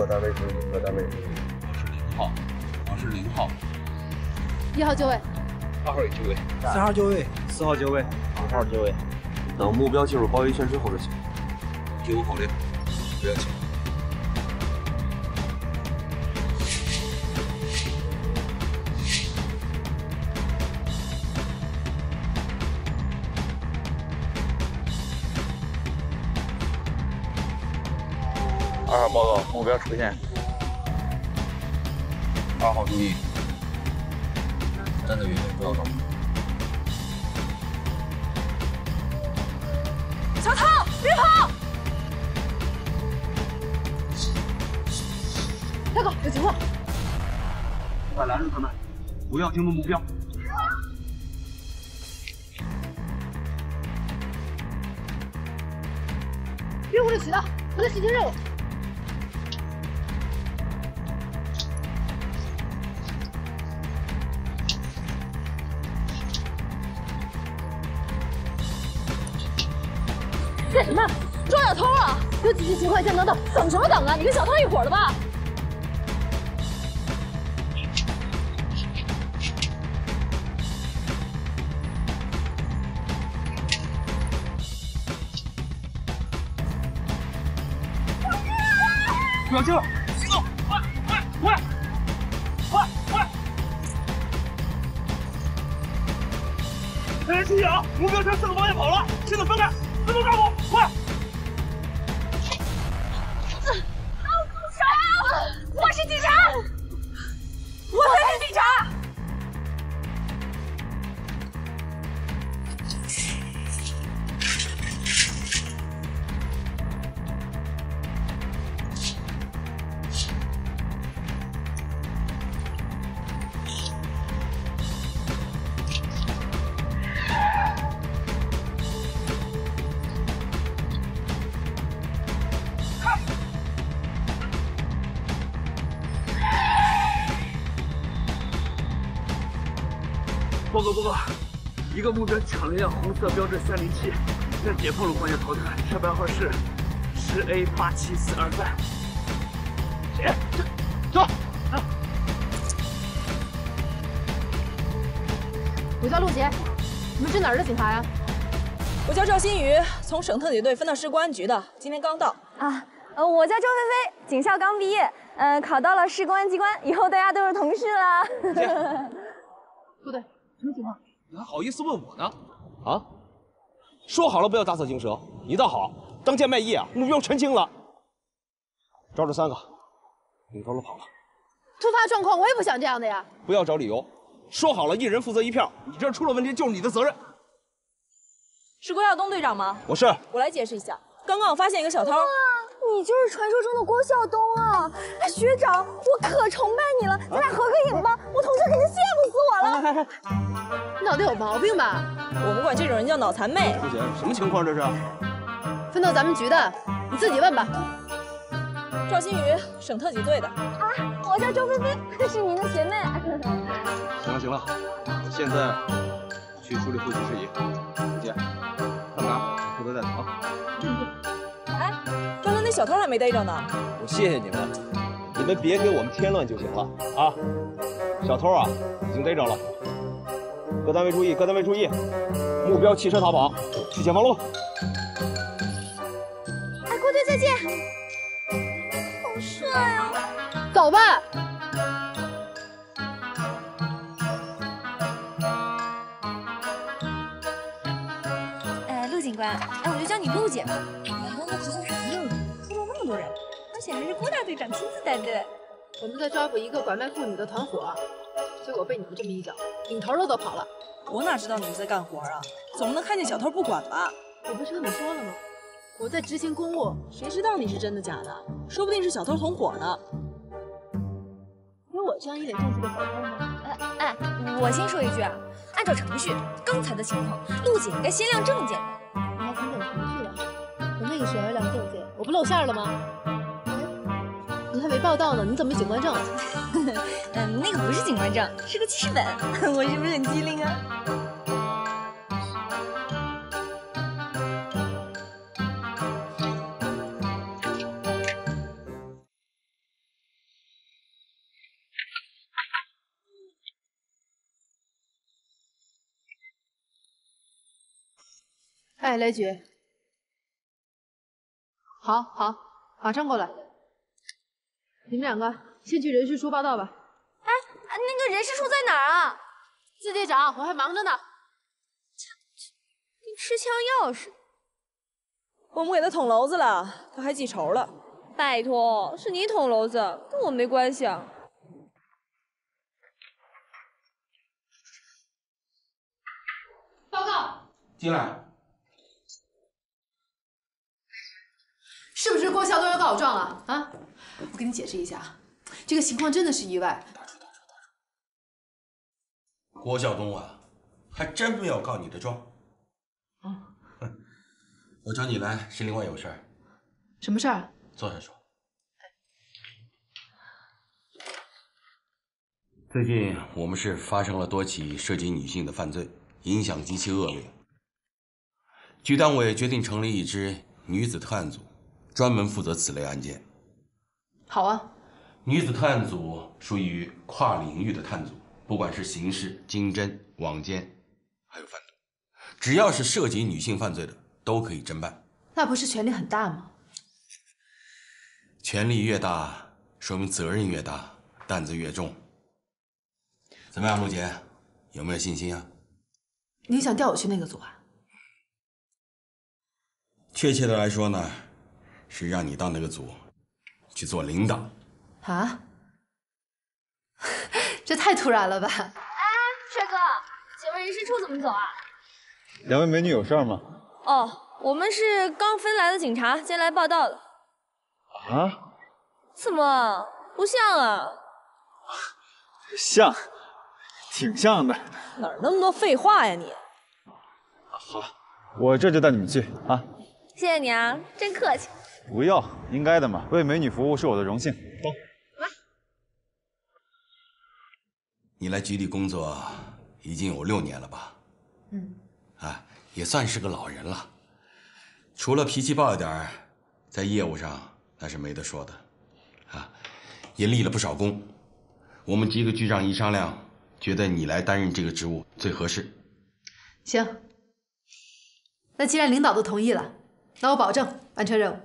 各单位注意，各单位注意。我是零号，我是零号。一号就位，二号也就位，三号就位，四号就位，五号就位。等目标进入包围圈之后就行。听我口令，不要紧。目标出现。二号注意，站在原地不要动。小涛，别跑！大哥，有情况！快拦住他们，不要惊动目标。别无理取闹，我在执行任务。干什么？抓小偷啊！有紧急情况下能等，等什么等啊？你跟小偷一伙的吧？不要惊了，行动，快快快快快！注意啊，目标向四报告，一个目标抢了一辆红色标致三零七，在解放路方向逃窜，车牌号是十 A 八七四二三。姐，走。走我叫陆杰，你们是哪儿的警察呀？我叫赵新宇，从省特警队分到市公安局的，今天刚到。啊，呃，我叫周菲菲，警校刚毕业，呃，考到了市公安机关，以后大家都是同事了。部队，什么情况？你还好意思问我呢？啊？说好了不要打草惊蛇，你倒好，当街卖艺啊！目标澄清了，招这三个，领头的跑了，突发状况，我也不想这样的呀。不要找理由。说好了，一人负责一票，你这出了问题就是你的责任。是郭耀东队长吗？我是。我来解释一下，刚刚我发现一个小偷。你就是传说中的郭晓东啊！哎，学长，我可崇拜你了，咱俩合个影吧，我同学肯定羡慕死我了。脑袋有毛病吧？我们管这种人叫脑残妹。朱姐，什么情况这是？分到咱们局的，你自己问吧。赵新宇，省特警队的。啊，我叫周菲菲，是您的学妹。行了行了，现在去处理后续事宜。那小偷还没逮着呢。我谢谢你们，你们别给我们添乱就行了啊！小偷啊，已经逮着了。各单位注意，各单位注意，目标汽车逃跑，去解放路。哎，郭队再见。好帅啊！走吧。哎，陆警官，哎，我就叫你陆姐吧。多人，而且还是郭大队长亲自带队。我们在抓捕一个拐卖妇女的团伙，结果被你们这么一搅，领头的都跑了。我哪知道你们在干活啊？总不能看见小偷不管吧？我不是跟你说了吗？我在执行公务，谁知道你是真的假的？说不定是小偷同伙呢。有我这样一脸正气的小偷吗？哎哎，我先说一句啊，按照程序，刚才的情况，陆姐应该先亮证件。你还挺懂程序的。我那个时候要亮证件，我不露馅了吗？你还没报道呢，你怎么警官证？嗯，那个不是警官证，是个记事本。我是不是很机灵啊？哎，雷局。好好，马上过来。你们两个先去人事处报道吧。哎，那个人事处在哪儿啊？自己找，我还忙着呢。跟吃枪药似的。我们给他捅娄子了，他还记仇了。拜托，是你捅娄子，跟我没关系啊。报告，进来。是不是郭孝东要告我状了？啊，我跟你解释一下，这个情况真的是意外。郭孝东啊，还真没有告你的状。啊，我找你来是另外有事儿。什么事儿？坐下说。最近我们市发生了多起涉及女性的犯罪，影响极其恶劣。局党委决定成立一支女子特案组，专门负责此类案件。好啊。女子特案组属于跨领域的探组，不管是刑事、经侦、网监，还有贩毒，只要是涉及女性犯罪的，都可以侦办。那不是权力很大吗？权力越大，说明责任越大，担子越重。怎么样，陆姐，有没有信心啊？你想调我去那个组啊？确切的来说呢，是让你到那个组去做领导。啊？这太突然了吧！哎，帅哥，请问人事处怎么走啊？两位美女有事吗？哦，我们是刚分来的警察，今天来报道的。啊？怎么不像啊？像，挺像的。哪儿那么多废话呀你？好，我这就带你们去啊。谢谢你啊，真客气。不要，应该的嘛，为美女服务是我的荣幸。走。你来局里工作已经有六年了吧？嗯。啊，也算是个老人了。除了脾气暴一点，在业务上那是没得说的。啊，也立了不少功。我们几个局长一商量，觉得你来担任这个职务最合适。行。那既然领导都同意了，那我保证完成任务。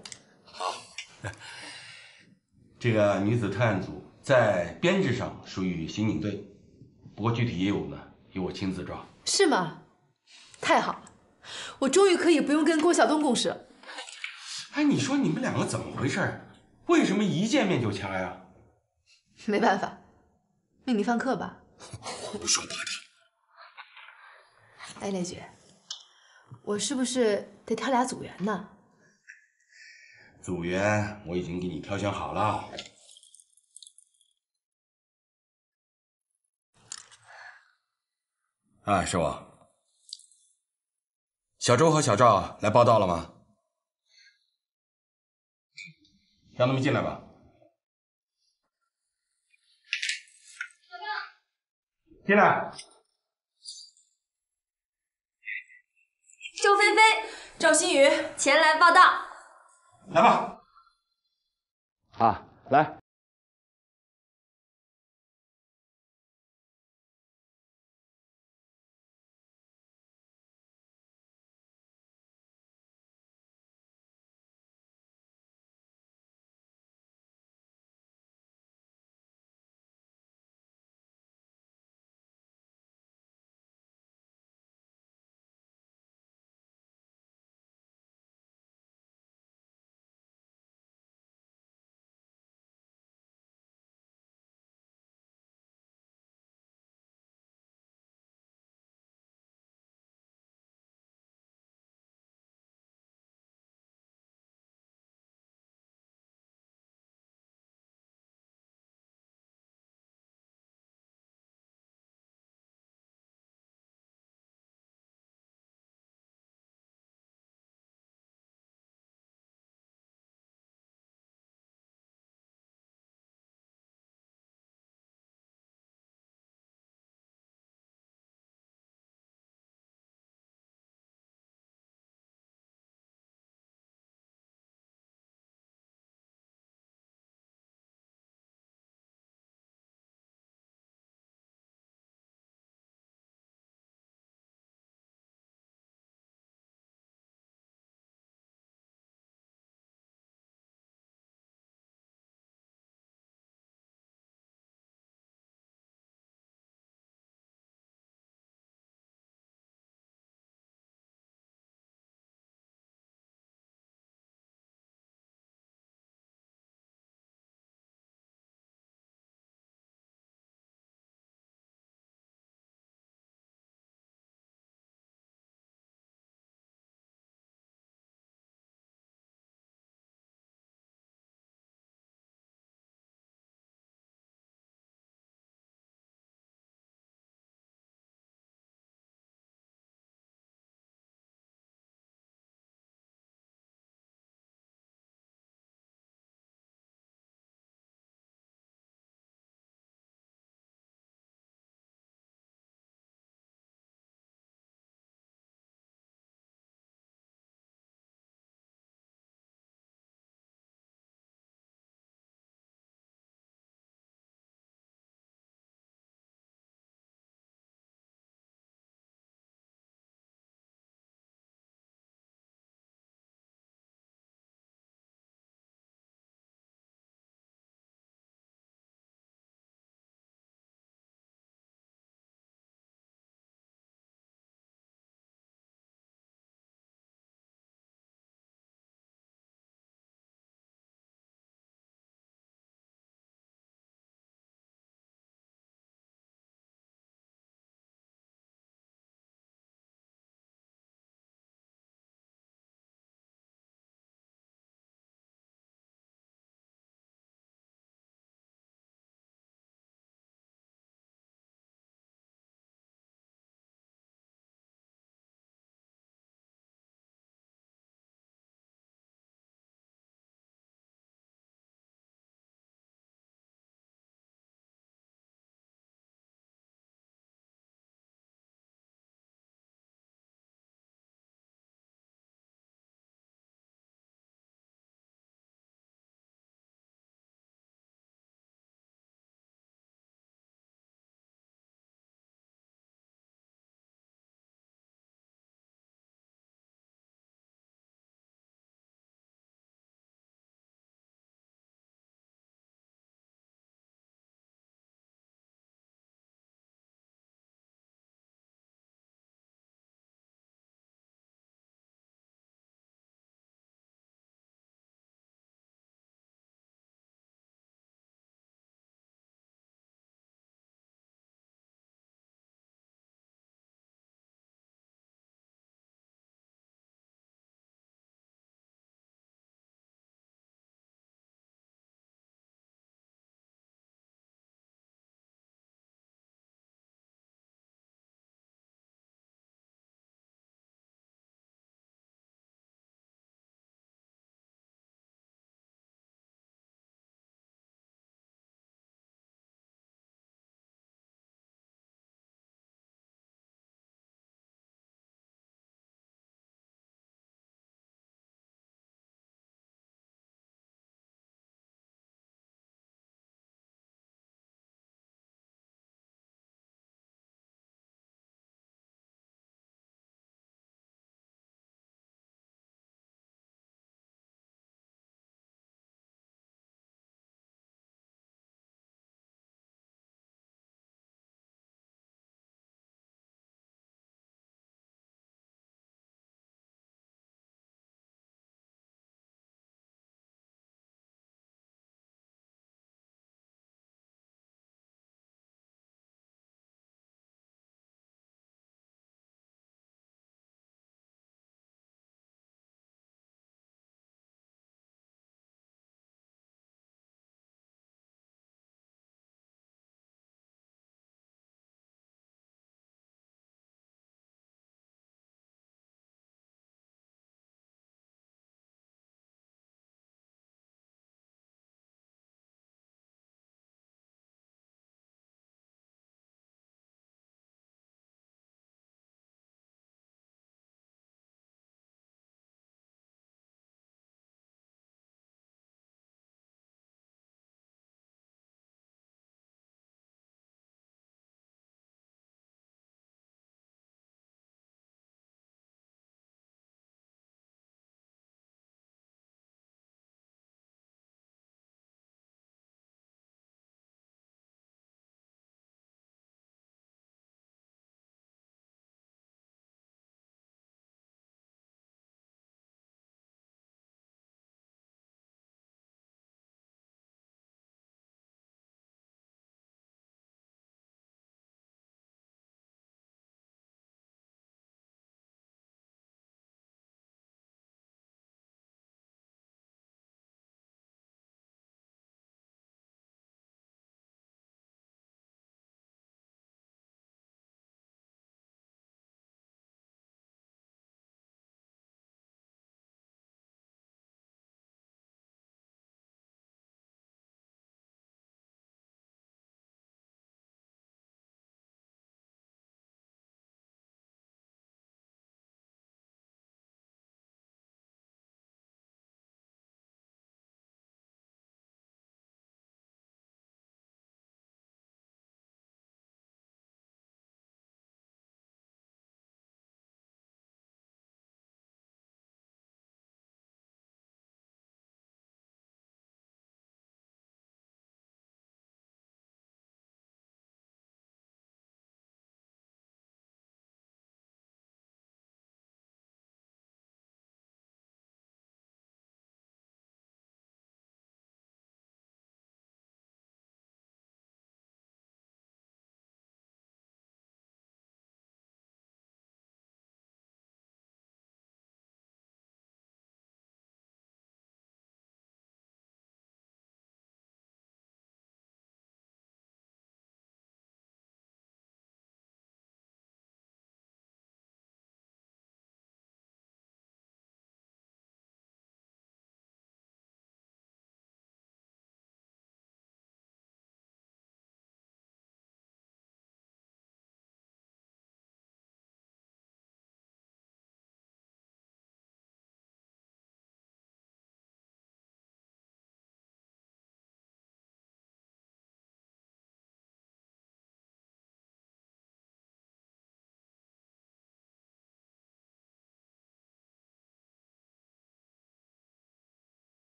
好。这个女子特案组在编制上属于刑警队。不过具体业务呢，由我亲自抓。是吗？太好了，我终于可以不用跟郭晓东共事了。哎，你说你们两个怎么回事？为什么一见面就掐呀？没办法，命里犯克吧。胡说八道！哎，雷姐，我是不是得挑俩组员呢？组员我已经给你挑选好了。哎，是我。小周和小赵来报道了吗？让他们进来吧。进来。周菲菲、赵新宇前来报道。来吧。啊，来。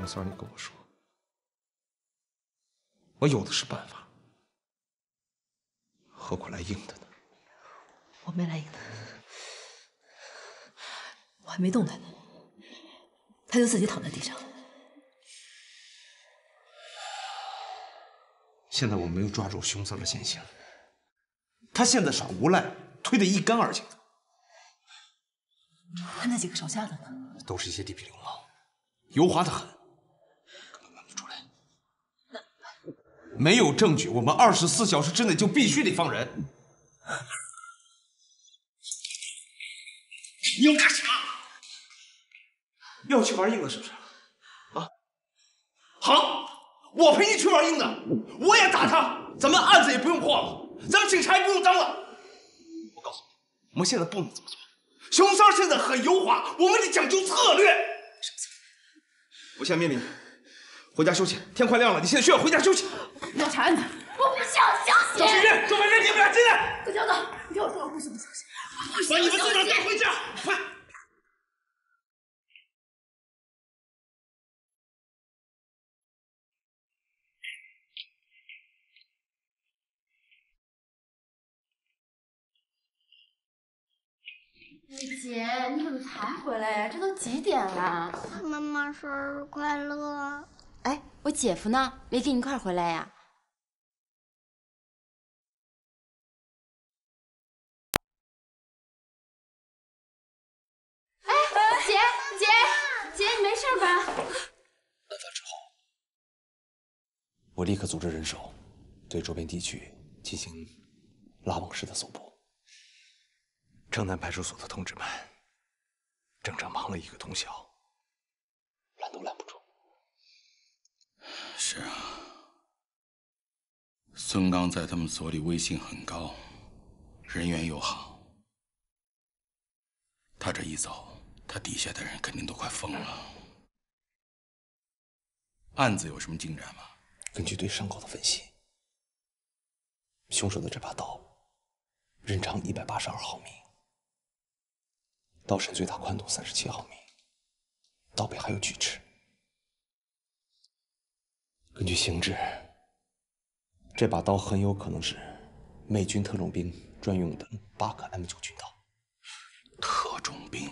熊三，你跟我说，我有的是办法，何苦来硬的呢？我没来硬的，我还没动他呢，他就自己躺在地上了。现在我没有抓住熊三的现行，他现在耍无赖，推得一干二净的。他那几个手下的呢？都是一些地痞流氓，油滑的很，根本问不出来。没有证据，我们二十四小时之内就必须得放人。你要干什么？要去玩硬的，是不是？啊？好，我陪你去玩硬的，我也打他，咱们案子也不用破了，咱们警察也不用当了。我告诉你，我们现在不能这么做。熊三现在很油滑，我们得讲究策略。我现在命令你回家休息，天快亮了，你现在需要回家休息。要查案子，我不想休息。赵新月，周文人，你们俩进来。葛教头，你听我说，我不想休息，我不把你们队长带回家，快！姐，你怎么才回来呀？这都几点了？妈妈生日快乐！我姐夫呢？没跟你一块回来呀？哎，姐姐姐，你没事吧？案发之后，我立刻组织人手，对周边地区进行拉网式的搜捕。城南派出所的同志们整整忙了一个通宵，拦都拦不住。是啊，孙刚在他们所里威信很高，人缘又好。他这一走，他底下的人肯定都快疯了。案子有什么进展吗？根据对伤口的分析，凶手的这把刀刃长一百八十二毫米。刀身最大宽度三十七毫米，刀背还有锯齿。根据形制这把刀很有可能是美军特种兵专用的巴克 m 九军刀。特种兵。